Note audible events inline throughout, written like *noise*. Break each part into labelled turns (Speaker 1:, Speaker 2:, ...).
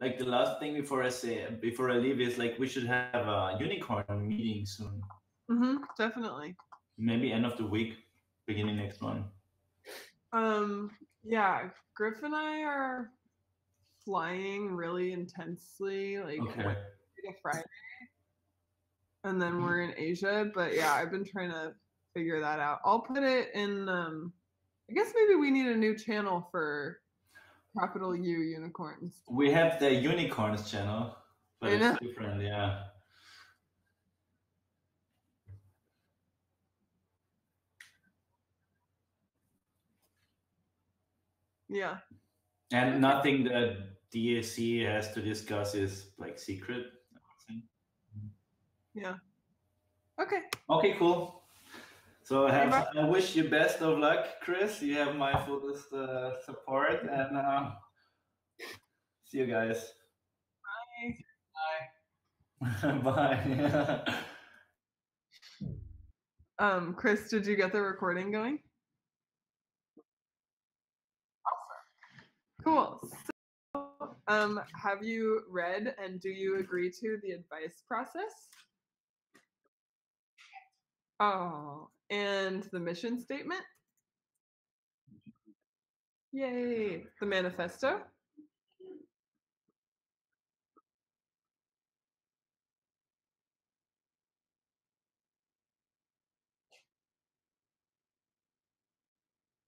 Speaker 1: like the last thing before I say before I leave is like we should have a unicorn meeting soon.
Speaker 2: Mm-hmm, definitely.
Speaker 1: Maybe end of the week, beginning next one.
Speaker 2: Um, yeah, Griff and I are flying really intensely, like
Speaker 1: Okay.
Speaker 2: Wednesday to Friday, and then we're in Asia. But yeah, I've been trying to figure that out. I'll put it in. Um, I guess maybe we need a new channel for capital U unicorns.
Speaker 1: We have the unicorns channel, but
Speaker 2: I
Speaker 1: it's
Speaker 2: know.
Speaker 1: different. Yeah.
Speaker 2: Yeah.
Speaker 1: And nothing that DSC has to discuss is like secret.
Speaker 2: Yeah. Okay.
Speaker 1: Okay, cool. So I, have, I wish you best of luck, Kris. You have my fullest uh, support, and uh, see you guys.
Speaker 2: Bye.
Speaker 1: Bye. *laughs* Bye.
Speaker 2: Um, Kris, did you get the recording going? Awesome. Cool. So, um, have you read and do you agree to the advice process? Oh, and the mission statement? Yay. The manifesto?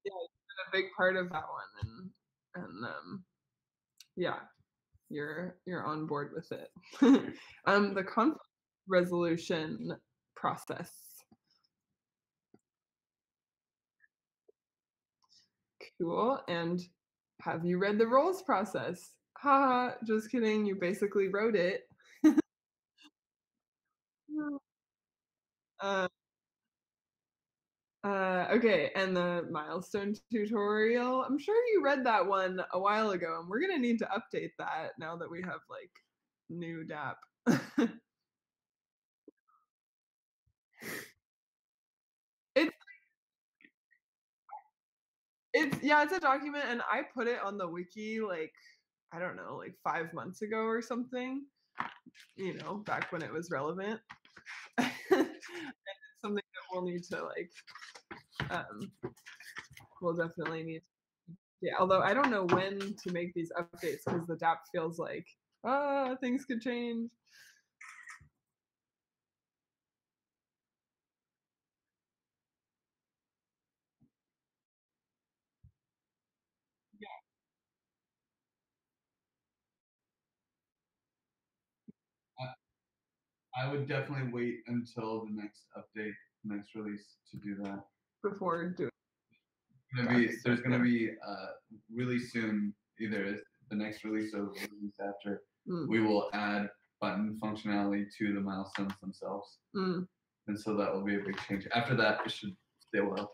Speaker 2: Yeah, a big part of that one and and um yeah, you're you're on board with it. *laughs* um the conflict resolution process. Cool. And have you read the roles process? Haha, just kidding. You basically wrote it. uh, uh, okay, and the milestone tutorial. I'm sure you read that one a while ago, and we're gonna need to update that now that we have like new dApp. *laughs* it's it's yeah, it's a document, and I put it on the wiki like I don't know, like five months ago or something. You know, back when it was relevant. *laughs* and it's something that we'll need to like um we'll definitely need To, yeah although i don't know when to make these updates because the dApp feels like ah things could change
Speaker 3: I would definitely wait until the next update, next release to do that.
Speaker 2: before doing
Speaker 3: Gonna be, there's gonna be uh, really soon, either the next release or the release after,
Speaker 2: mm,
Speaker 3: we will add button functionality to the milestones themselves.
Speaker 2: mm,
Speaker 3: And so that will be a big change. After that, it should stay well.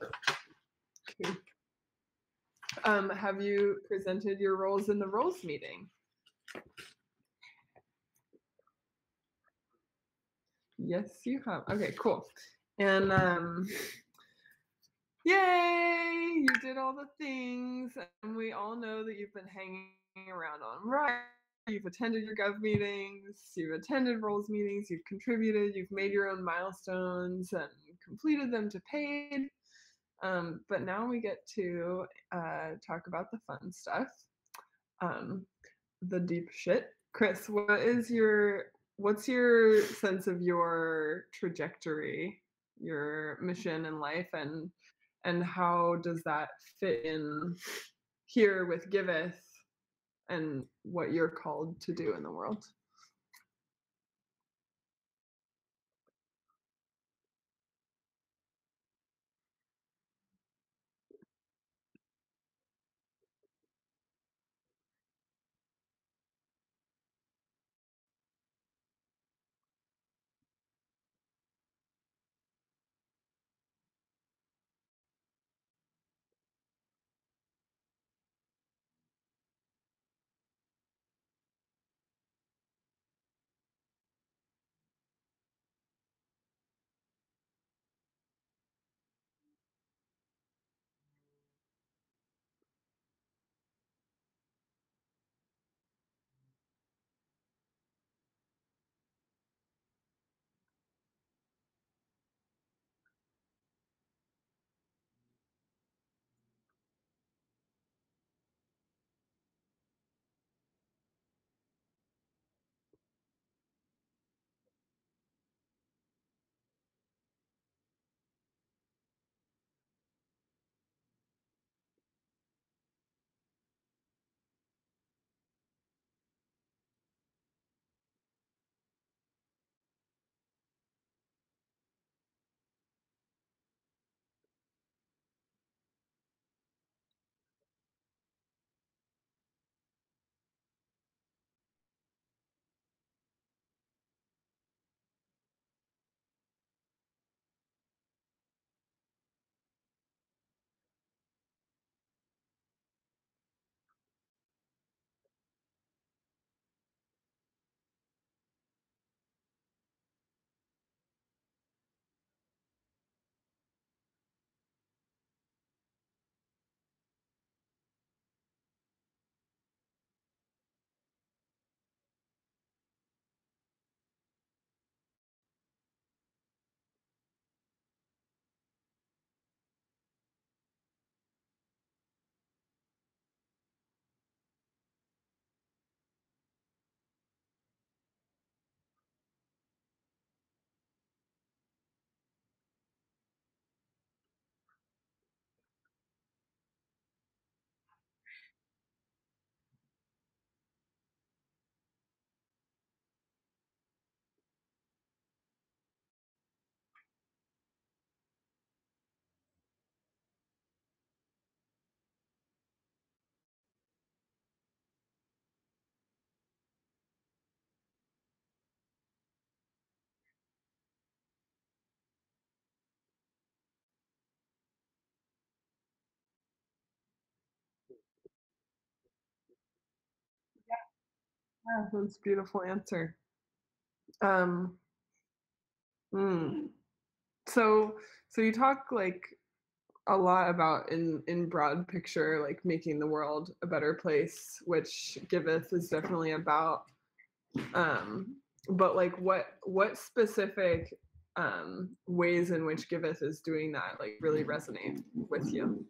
Speaker 2: okay. um have you presented your roles in the roles meeting yes you have. Okay cool. And um yay you did all the things and we all know that you've been hanging around on right you've attended your gov meetings you've attended roles meetings you've contributed you've made your own milestones and completed them to paid. Um, but now we get to uh, talk about the fun stuff. Um, the deep shit. Kris what is your what's your sense of your trajectory your mission in life and and how does that fit in here with giveth and what you're called to do in the world Yeah, that's a beautiful answer. Um, mm. So, so you talk like a lot about in in broad picture, like making the world a better place, which Giveth is definitely about. Um, but like, what what specific um, ways in which Giveth is doing that like really resonate with you?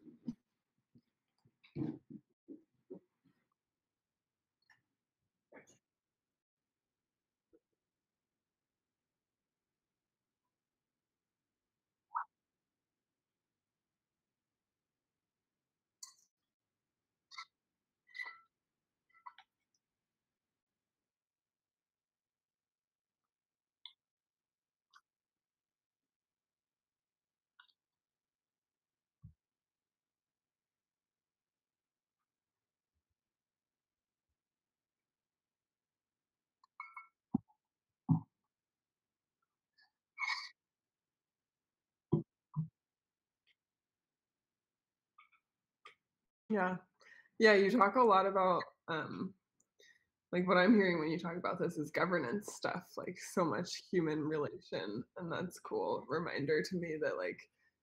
Speaker 2: Yeah. Yeah, you talk a lot about um like what I'm hearing when you talk about this is governance stuff, like so much human relation. And that's cool reminder to me that like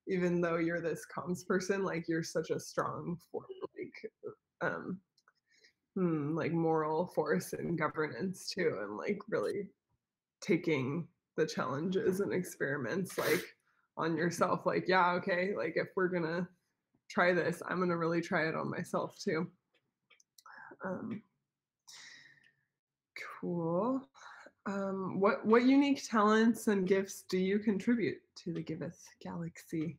Speaker 2: even though you're this comms person, like you're such a strong for like um hmm, like moral force and governance too, and like really taking the challenges and experiments like on yourself. Like, yeah, okay, like if we're gonna try this, I'm gonna really try it on myself too. Um, cool. Um, what what unique talents and gifts do you contribute to the Giveth Galaxy?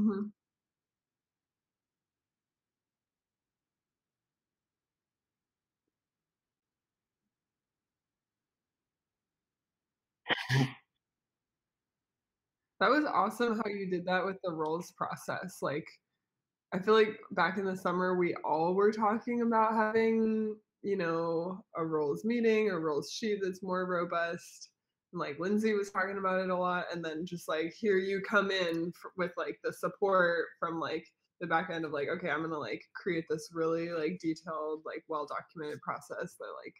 Speaker 2: Mhm. That was awesome how you did that with the roles process. Like, I feel like back in the summer, we all were talking about having, you know, a roles meeting or roles sheet that's more robust. Like Lindsay was talking about it a lot. And then just like here you come in f- with like the support from like the back end of like, okay, I'm gonna like create this really like detailed, like well documented process that like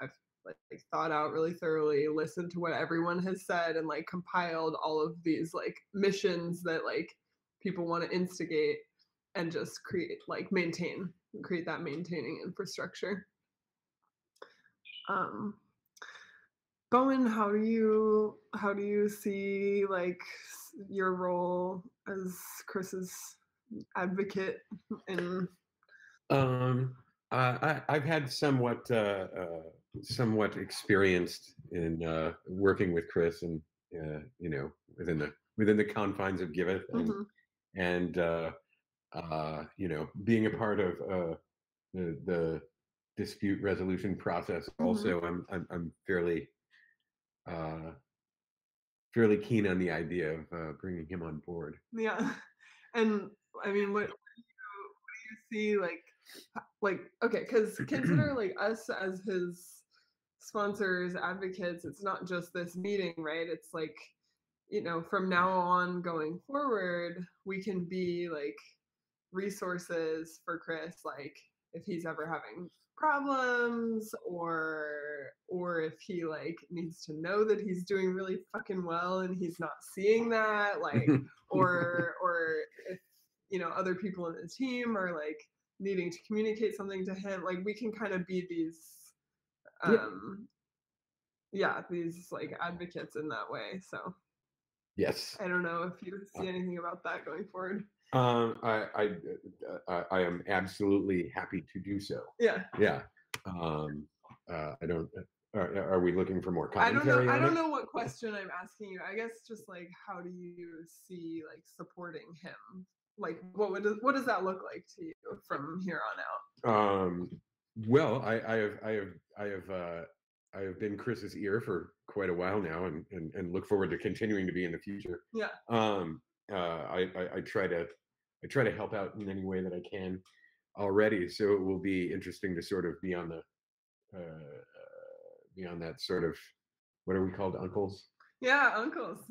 Speaker 2: I've like, like thought out really thoroughly, listened to what everyone has said, and like compiled all of these like missions that like people want to instigate and just create like maintain create that maintaining infrastructure um Bowen, how do you how do you see like your role as Kris's advocate in
Speaker 4: Um, I, I've had somewhat uh, uh, somewhat experienced in uh, working with Kris, and uh, you know, within the within the confines of Giveth, and
Speaker 2: Mhm.
Speaker 4: and uh, uh, you know, being a part of uh, the the dispute resolution process.
Speaker 2: Mhm.
Speaker 4: Also, I'm I'm, I'm fairly uh, fairly keen on the idea of uh, bringing him on board.
Speaker 2: Yeah. *laughs* And I mean, what, what do you what do you see like like okay, because consider *clears throat* like us as his sponsors, advocates, it's not just this meeting, right? It's like, you know, from now on going forward, we can be like resources for Kris, like if he's ever having problems or or if he like needs to know that he's doing really fucking well and he's not seeing that like *laughs* or or if you know other people in the team are like needing to communicate something to him like we can kind of be these
Speaker 4: Yeah.
Speaker 2: um yeah these like advocates in that way so
Speaker 4: yes.
Speaker 2: i don't know if you see anything about that going forward
Speaker 4: Um, I, I, uh, I, I am absolutely happy to do so.
Speaker 2: yeah
Speaker 4: Yeah. Um, uh, I don't. Are, are we looking for more
Speaker 2: i don't
Speaker 4: commentary
Speaker 2: know i don't
Speaker 4: it?
Speaker 2: know what question i'm asking you i guess just like how do you see like supporting him like what would what does that look like to you from here on out
Speaker 4: Um, well, I, I have, I have, I have, uh, I have been Kris's ear for quite a while now, and, and and look forward to continuing to be in the future.
Speaker 2: Yeah.
Speaker 4: Um, uh, I, I, I try to, I try to help out in any way that I can already. So it will be interesting to sort of be on the, uh, uh, be on that sort of, what are we called, uncles?
Speaker 2: yeah uncles *laughs*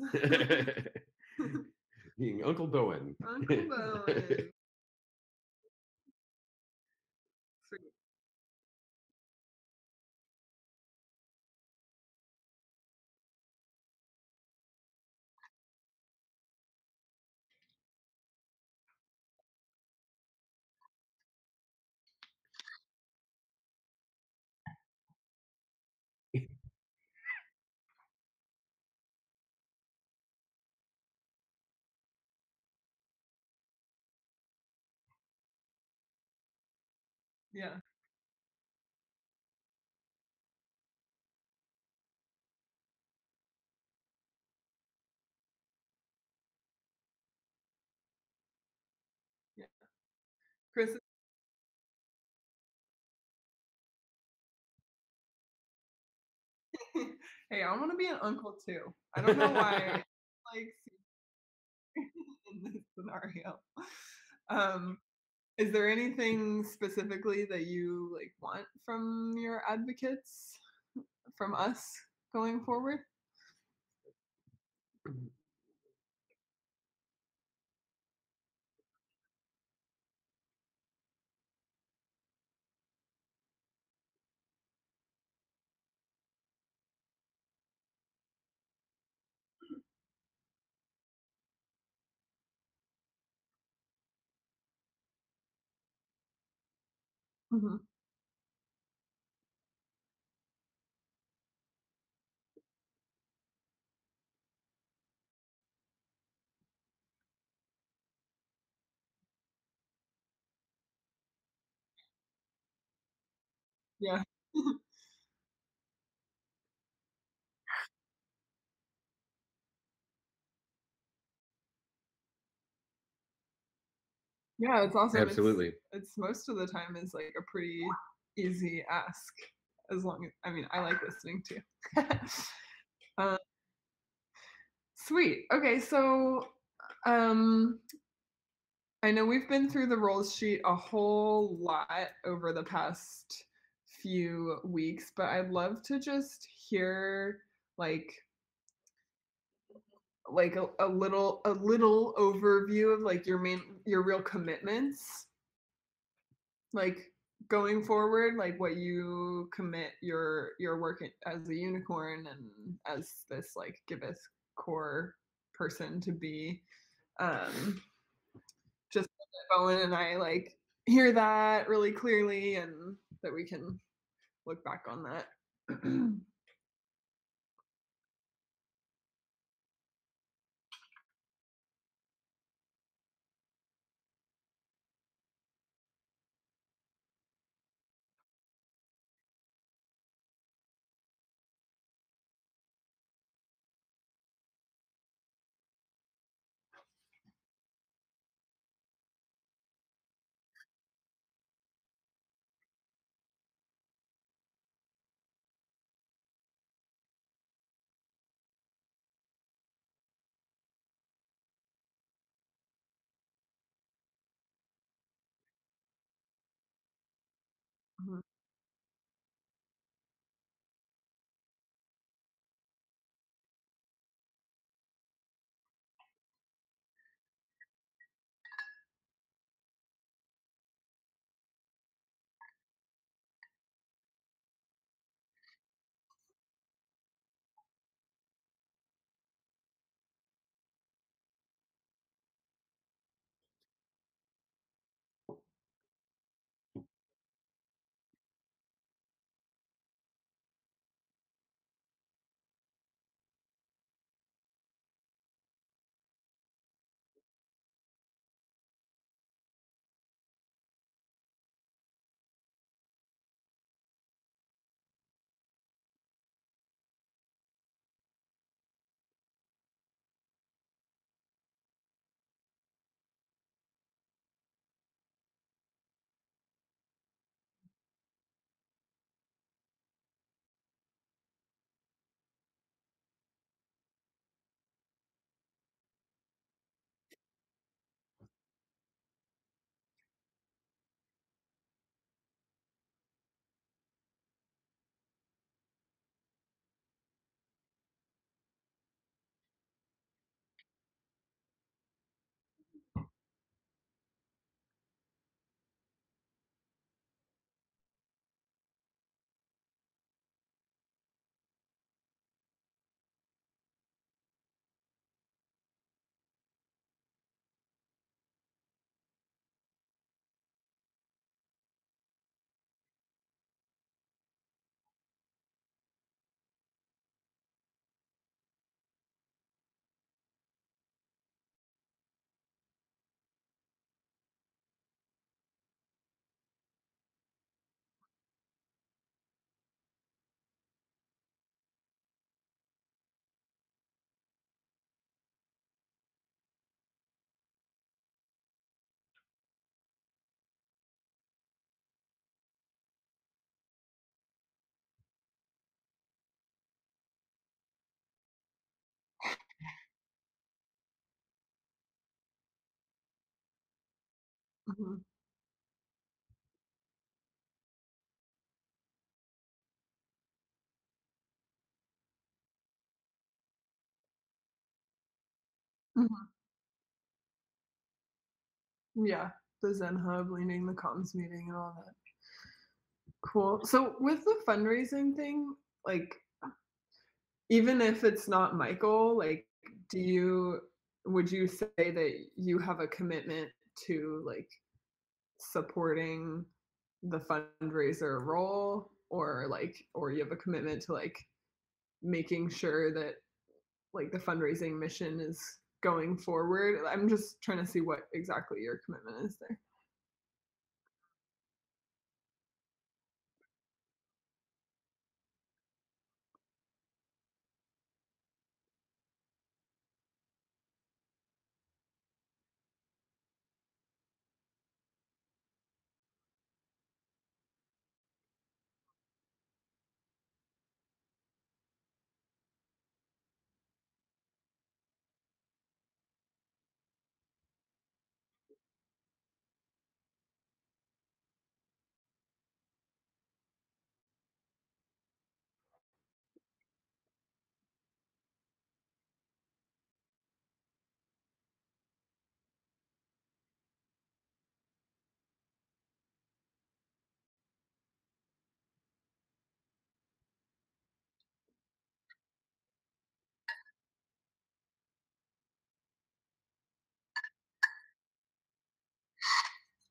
Speaker 2: *laughs*
Speaker 4: Being Uncle Bowen.
Speaker 2: Uncle Bowen. *laughs* Sweet. Yeah. Yeah. Kris. *laughs* hey, I want to be an uncle too. I don't know why. *laughs* like *laughs* in this scenario. Um, is there anything specifically that you like want from your advocates, from us going forward? *clears throat* Mhm. Yeah. *laughs* yeah, it's awesome. It's-
Speaker 4: Absolutely.
Speaker 2: it's most of the time is like a pretty easy ask as long as i mean i like listening too *laughs* uh, sweet okay so um i know we've been through the roles sheet a whole lot over the past few weeks but i'd love to just hear like like a, a little a little overview of like your main your real commitments? Like going forward like what you commit your your work as a unicorn and as this like giveth core person to be um just that bowen and i like hear that really clearly and that we can look back on that *clears throat* Mhm. Mhm. Yeah, the ZenHub, leading the comms meeting and all that. Cool. So with the fundraising thing, like even if it's not Michael, like do you would you say that you have a commitment to like supporting the fundraiser role or like or you have a commitment to like making sure that like the fundraising mission is going forward? I'm just trying to see what exactly your commitment is there.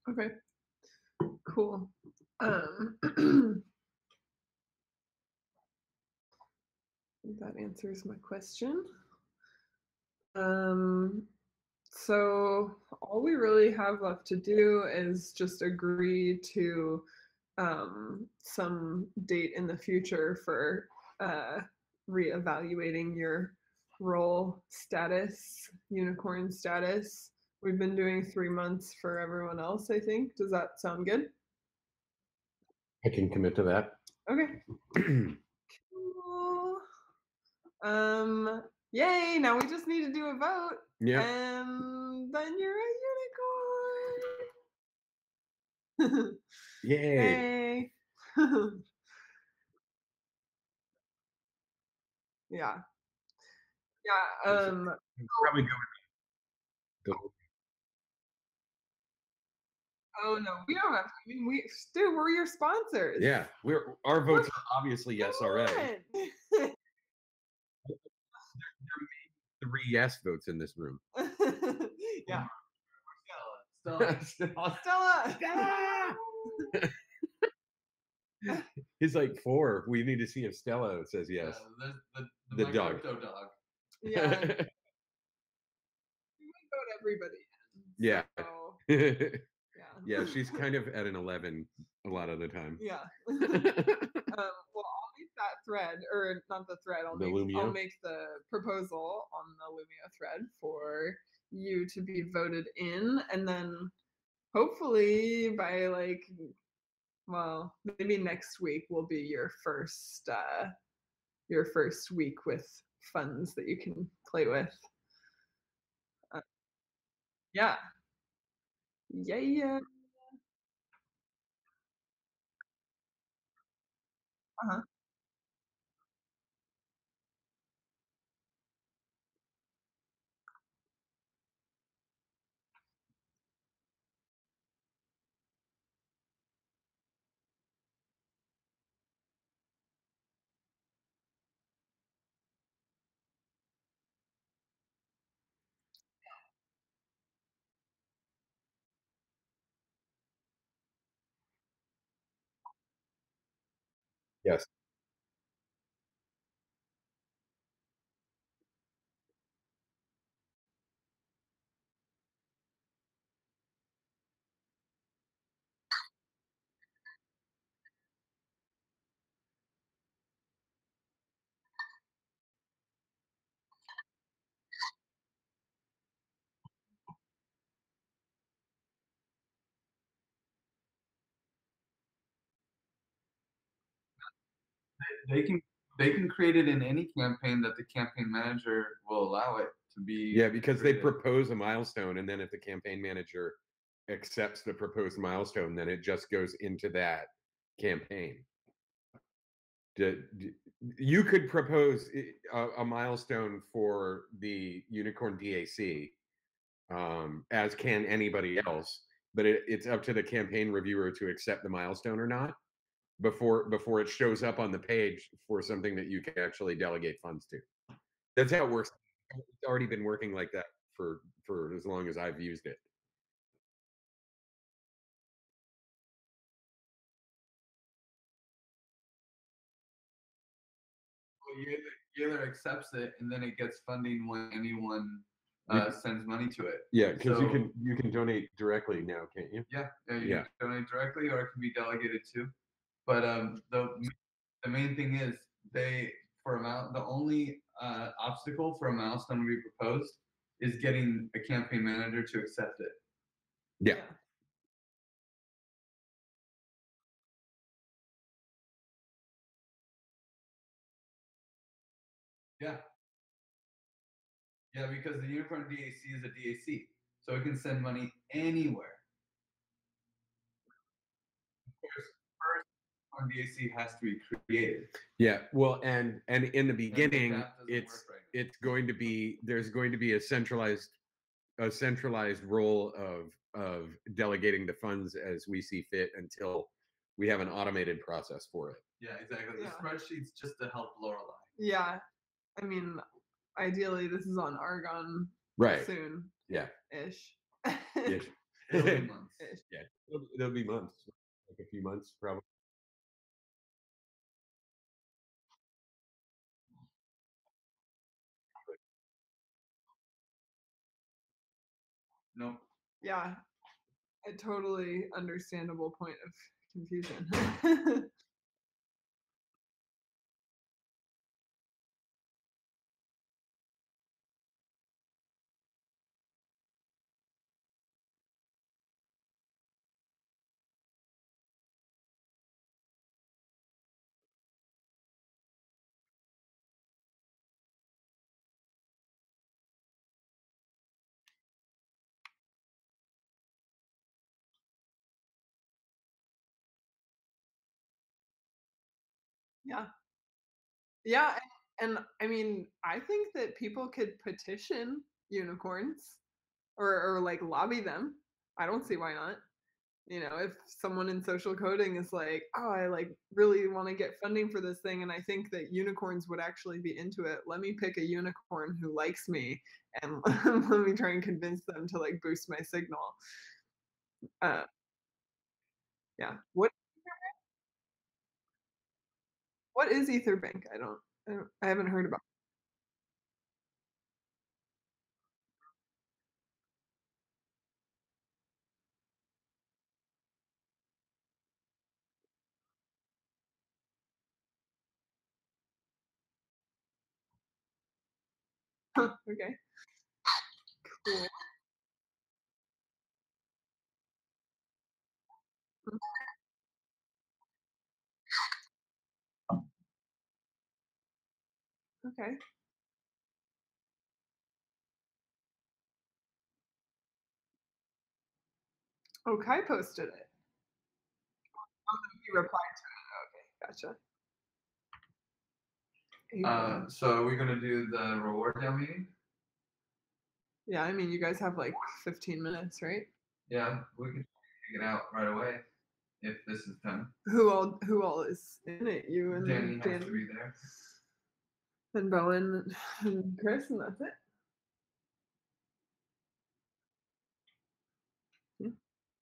Speaker 2: Okay. Cool. Um *clears throat* that answers my question. Um so all we really have left to do is just agree to um some date in the future for uh reevaluating your role status, unicorn status. We've been doing 3 months for everyone else, I think. Does that sound good?
Speaker 4: I can commit to that.
Speaker 2: Okay. *clears throat* Cool. Um, yay! Now we just need to do a vote,
Speaker 4: yeah.
Speaker 2: and then you're a unicorn. *laughs*
Speaker 4: Yay.
Speaker 2: Yay! *laughs* yeah. Yeah. Um.
Speaker 4: Probably go with the
Speaker 2: Oh no, we don't have. I mean, we dude, we're your sponsors.
Speaker 4: Yeah, we're our votes are obviously yes
Speaker 2: Come
Speaker 4: already.
Speaker 2: on. *laughs*
Speaker 4: Three yes votes in this room. *laughs*
Speaker 2: yeah.
Speaker 3: Stella.
Speaker 4: Stella.
Speaker 2: Stella.
Speaker 4: Stella. He's like four. We need to see if Stella says yes.
Speaker 3: Yeah, the, the,
Speaker 4: The
Speaker 3: the,
Speaker 4: dog.
Speaker 3: dog.
Speaker 2: Yeah. *laughs* We vote everybody. in,
Speaker 4: Yeah.
Speaker 2: so,
Speaker 4: yeah, *laughs* she's kind of at an eleven a lot of the time.
Speaker 2: Yeah. *laughs* um, well, *laughs* I'll make that thread, or not the thread. I'll
Speaker 4: The
Speaker 2: make I'll make the proposal on the Loomio thread for you to be voted in, and then hopefully by like, well, maybe next week will be your first uh, your first week with funds that you can play with. Uh, yeah. Yeah. Uh-huh.
Speaker 4: Yes.
Speaker 3: They can they can create it in any campaign that the campaign manager will allow it to be.
Speaker 4: Yeah, because they propose a milestone, and then if the campaign manager accepts the proposed milestone, then it just goes into that campaign. You could propose a milestone for the Unicorn DAC, um, as can anybody else, but it, it's up to the campaign reviewer to accept the milestone or not before before it shows up on the page for something that you can actually delegate funds to. That's how it works. It's already been working like that for for as long as I've used it.
Speaker 3: Well, Yale, Yale accepts it, and then it gets funding when anyone uh, sends money to it.
Speaker 4: Yeah, because you can you can donate directly now, can't you?
Speaker 3: Yeah, yeah, you
Speaker 4: Yeah.
Speaker 3: can donate directly, or it can be delegated to. But um, the the main thing is they for amount the only uh, obstacle for a milestone to be proposed is getting a campaign manager to accept it.
Speaker 4: Yeah.
Speaker 3: Yeah. Yeah, because the Unicorn DAC is a DAC, so it can send money anywhere. First Unicorn has to be created.
Speaker 4: Yeah. Well, and and in the beginning, it's
Speaker 3: right
Speaker 4: it's going to be there's going to be a centralized a centralized role of of delegating the funds as we see fit until we have an automated process for it.
Speaker 3: Yeah, exactly. The spreadsheet's just to help Lorelei.
Speaker 2: Yeah. I mean, ideally, this is on Aragon
Speaker 4: Right.
Speaker 2: soon.
Speaker 4: Yeah.
Speaker 2: Ish.
Speaker 4: Ish.
Speaker 3: It'll be months. *laughs*
Speaker 2: Ish.
Speaker 4: yeah. It'll, it'll be months, like a few months probably.
Speaker 2: Yeah. A totally understandable point of confusion. *laughs* yeah. Yeah. And, and I mean, I think that people could petition unicorns or, or like lobby them. I don't see why not. You know, if someone in social coding is like, oh, I like really want to get funding for this thing, and I think that unicorns would actually be into it, let me pick a unicorn who likes me and *laughs* let me try and convince them to like boost my signal. Uh, yeah. What what is Etherbank? I don't, I don't I haven't heard about. *laughs* okay. Cool. Okay. Oh, Kai posted it. Oh, he replied to it. Okay, gotcha.
Speaker 3: Uh, so are we gonna do the RewardDAO meeting?
Speaker 2: yeah, I mean, you guys have like 15 minutes, right?
Speaker 3: Yeah, we can take it out right away if this is done.
Speaker 2: Who all who all is in it? You and
Speaker 3: Danny has
Speaker 2: Dan
Speaker 3: to be there.
Speaker 2: And Bowen *laughs* and Kris, and that's it.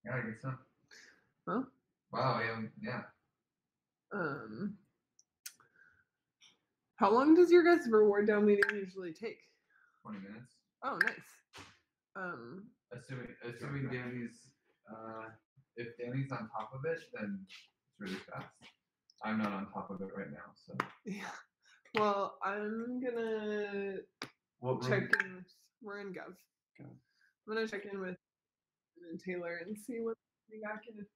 Speaker 3: Yeah, I guess so.
Speaker 2: Well,
Speaker 3: Wow, yeah, yeah.
Speaker 2: um, how long does your guys' RewardDAO meeting usually take?
Speaker 3: Twenty minutes.
Speaker 2: Oh, nice. Um,
Speaker 3: Assuming assuming Danny's uh if Danny's on top of it, then it's really fast. I'm not on top of it right now, so *laughs*
Speaker 2: yeah. Well, I'm gonna
Speaker 3: what
Speaker 2: check
Speaker 3: room-
Speaker 2: in. With, we're in Gov.
Speaker 3: Gov.
Speaker 2: I'm gonna check in with Taylor and see what got. They it.